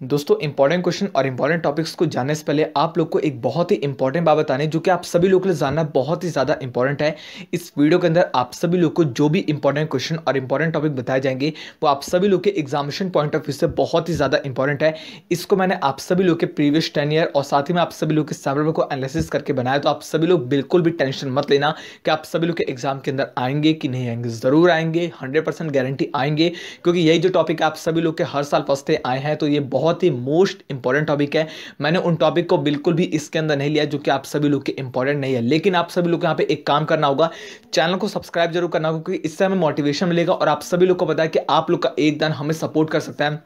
दोस्तों important question और important topics को जानने से पहले आप लोग को एक बहुत ही इंपॉर्टेंट बात बताने जो कि आप सभी लोग के लिए जानना बहुत ही ज़्यादा इंपॉर्टेंट है। इस वीडियो के अंदर आप सभी लोग को जो भी इंपॉर्टेंट क्वेश्चन और इंपॉर्टेंट टॉपिक बताए जाएँगे, वो आप सभी लोग के एग्जामिनेशन पॉइंट ऑफ़ व्यू से बहुत ही ज़्यादा इंपॉर्टेंट है। इसको मैंने आप सभी लोग के प्रीवियस टेन ईयर और साथ ही में आप सभी लोग के सेवल को एनालिसिस करके बनाया तो आप सभी लोग बिल्कुल भी टेंशन मत लेना कि आप सभी लोग के एग्ज़ाम के अंदर आएँगे कि नहीं आएँगे। ज़रूर आएँगे हंड्रेड गारंटी आएँगे, क्योंकि यही जो टॉपिक आप सभी लोग के हर साल फंसते आए हैं तो ये बहुत ही मोस्ट इंपॉर्टेंट टॉपिक है। मैंने उन टॉपिक को बिल्कुल भी इसके अंदर नहीं लिया, जो कि आप सभी लोग के इंपॉर्टेंट नहीं है। लेकिन आप सभी लोग यहाँ पे एक काम करना होगा चैनल को सब्सक्राइब ज़रूर करना होगा, क्योंकि इससे हमें मोटिवेशन मिलेगा और आप सभी लोग को पता है कि आप लोग का एक दान हमें सपोर्ट कर सकता है।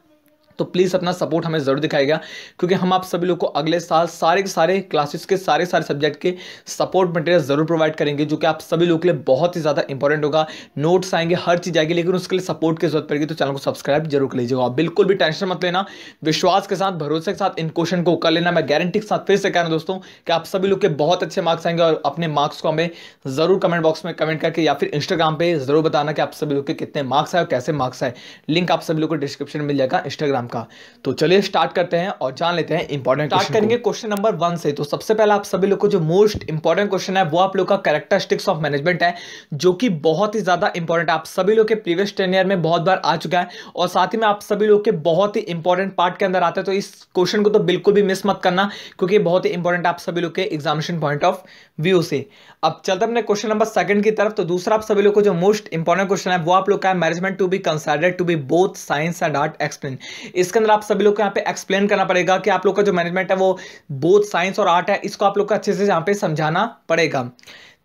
तो प्लीज़ अपना सपोर्ट हमें ज़रूर दिखाएगा क्योंकि हम आप सभी लोग को अगले साल सारे के सारे क्लासेस के, सारे सारे सब्जेक्ट के सपोर्ट मटेरियल ज़रूर प्रोवाइड करेंगे, जो कि आप सभी लोगों के लिए बहुत ही ज़्यादा इंपॉर्टेंट होगा। नोट्स आएँगे, हर चीज़ आएगी, लेकिन उसके लिए सपोर्ट की ज़रूरत पड़ेगी तो चैनल को सब्सक्राइब ज़रूर कर लीजिएगा। बिल्कुल भी टेंशन मत लेना, विश्वास के साथ, भरोसे के साथ, इन क्वेश्चन को कर लेना। मैं गारंटी के साथ फिर से कह रहा हूँ दोस्तों, कि आप सभी लोग के बहुत अच्छे मार्क्स आएँगे, और अपने मार्क्स को हमें ज़रूर कमेंट बॉक्स में कमेंट करके, या फिर इंस्टाग्राम पर ज़रूर बताना कि आप सभी लोग के कितने मार्क्स आए और कैसे मार्क्स आए। लिंक आप सभी लोग को डिस्क्रिप्शन मिल जाएगा इंस्टाग्राम का। तो चलिए स्टार्ट करते हैं और जान लेते हैं इंपॉर्टेंट स्टार्ट करेंगे क्वेश्चन नंबर वन से। तो सबसे पहले आप सभी लोग को जो मोस्ट इंपॉर्टेंट क्वेश्चन है वो आप लोग का कैरेक्टरिस्टिक्स ऑफ़ मैनेजमेंट है जो कि बहुत ही ज़्यादा इंपॉर्टेंट है। आप सभी लोग के प्रीवियस टेन ईयर में बहुत बार आ चुका है और साथ ही में आप सभी लोग के बहुत ही इंपॉर्टेंट पार्ट के अंदर आते हैं। तो इस क्वेश्चन को तो बिल्कुल भी मिस मत करना क्योंकि बहुत ही इंपॉर्टेंट आप सभी लोग के एग्जामिनेशन पॉइंट ऑफ़ व्यू से। अब चलते अपने क्वेश्चन नंबर सेकंड की तरफ़। तो दूसरा आप सभी लोग को जो मोस्ट इंपॉर्टेंट क्वेश्चन है वो आप लोग का है management to be considered to be both science and art explain इसके अंदर आप सभी लोग को यहाँ पे एक्सप्लेन करना पड़ेगा कि आप लोग का जो मैनेजमेंट है वो बोथ साइंस और आर्ट है, इसको आप लोग को अच्छे से यहाँ पे समझाना पड़ेगा।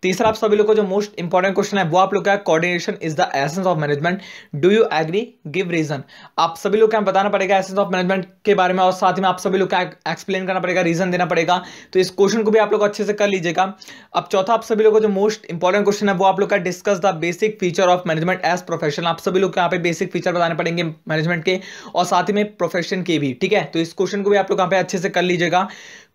तीसरा आप सभी लोग को जो मोस्ट इंपॉर्टेंट क्वेश्चन है, वो आप लोग का coordination is the essence of management do you agree give reason आप सभी लोग को बताना पड़ेगा एसेंस ऑफ़ मैनेजमेंट के बारे में और साथ में आप सभी लोग क्या एक्सप्लेन करना पड़ेगा रीजन देना पड़ेगा। तो इस क्वेश्चन को भी आप लोग अच्छे से कर लीजिएगा। अब चौथा आप सभी लोग को जो मोस्ट इंपॉर्टेंट क्वेश्चन है, वो आप लोग का discuss the basic feature of management as profession आप सभी लोग यहाँ पे बेसिक फीचर बताने पड़ेंगे मैनेजमेंट के और साथ ही में प्रोफेशन के भी, ठीक है? तो इस क्वेश्चन को भी आप लोग यहाँ पे अच्छे से कर लीजिएगा।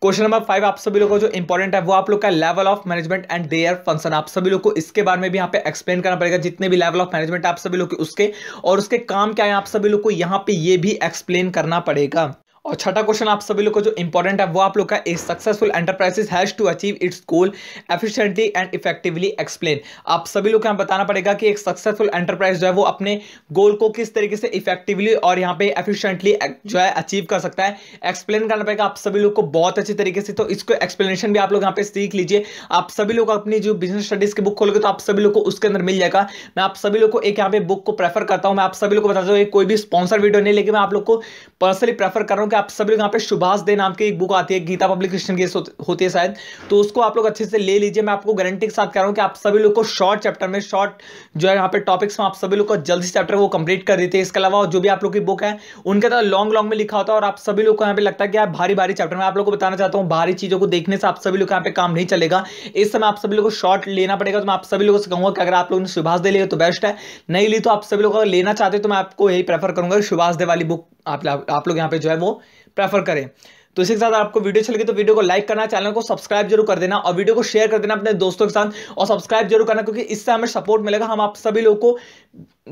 क्वेश्चन नंबर फाइव आप सभी लोगों को जो इंपॉर्टेंट है, वो आप लोग का level of management and their function आप सभी लोग को इसके बारे में भी यहाँ पे एक्सप्लेन करना पड़ेगा, जितने भी लेवल ऑफ़ मैनेजमेंट आप सभी लोग के उसके, और उसके काम क्या है, आप सभी लोग को यहाँ पे ये भी एक्सप्लेन करना पड़ेगा। और छठा क्वेश्चन आप सभी लोग को जो इंपॉर्टेंट है, वो आप लोग का a successful enterprises has to achieve its goal efficiently and effectively explain आप सभी लोग को यहाँ बताना पड़ेगा कि एक सक्सेसफुल एंटरप्राइज जो है, वो अपने गोल को किस तरीके से इफेक्टिवली और यहाँ पे एफिशिएंटली जो है अचीव कर सकता है। एक्सप्लेन करना पड़ेगा आप सभी लोग को बहुत अच्छी तरीके से तो इसको एक्सप्लेनेशन भी आप लोग यहाँ पे सीख लीजिए। आप सभी लोग अपनी जो बिज़नेस स्टडीज़ की बुक खोलोगे तो आप सभी लोग को उसके अंदर मिल जाएगा। मैं आप सभी लोग को एक यहाँ पे बुक को प्रेफर करता हूँ। मैं आप सभी लोग को बताता हूँ कोई भी स्पॉन्सर वीडियो नहीं, लेकिन मैं आप लोग को पर्सनली प्रेफर कर रहा हूँ कि आप सभी लोग यहाँ पे सुभाष दे नाम की एक बुक आती है, गीता पब्लिकेशन की होती है शायद। तो उसको आप लोग अच्छे से ले लीजिए। मैं आपको गारंटी के साथ कह रहा हूँ कि आप सभी लोग को शॉर्ट चैप्टर में शॉर्ट जो है यहाँ पे टॉपिक्स में आप सभी लोग को जल्दी चैप्टर वो कंप्लीट कर देते हैं। इसके अलावा जो भी आप लोग की बुक है, उनके तरह लॉन्ग लॉन्ग में लिखा होता है और आप सभी लोग को यहाँ पे लगता है कि भारी भारी चैप्टर में आप लोग को बताना चाहता हूँ, भारी चीज़ों को देखने से आप सभी लोग यहाँ पे काम नहीं चलेगा। इस समय आप सभी लोग को शॉर्ट लेना पड़ेगा तो मैं आप सभी लोगों से कहूँगा कि अगर आप लोगों ने सुभाष दे लिया तो बेस्ट है। नहीं ली तो आप सभी लोग अगर लेना चाहते हो तो मैं आपको यही प्रेफर करूँगा सुभाष दे वाली बुक आप, आप लोग यहाँ पे जो है वो प्रेफर करें। तो इसी के साथ आपको वीडियो अच्छी लगी तो वीडियो को लाइक करना चैनल को सब्सक्राइब ज़रूर कर देना और वीडियो को शेयर कर देना अपने दोस्तों के साथ और सब्सक्राइब ज़रूर करना क्योंकि इससे हमें सपोर्ट मिलेगा। हम आप सभी लोगों को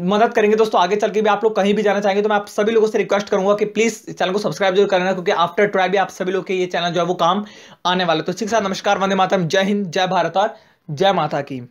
मदद करेंगे। दोस्तों आगे चल के भी आप लोग कहीं भी जाना चाहेंगे तो मैं आप सभी लोगों से रिक्वेस्ट करूँगा कि प्लीज़ चैनल को सब्सक्राइब ज़रूर करना क्योंकि आफ्टर ट्राई भी आप सभी लोग के ये चैनल जो है वो काम आने वाले तो इसी के साथ नमस्कार वंदे मातरम जय हिंद जय भारत और जय माता की।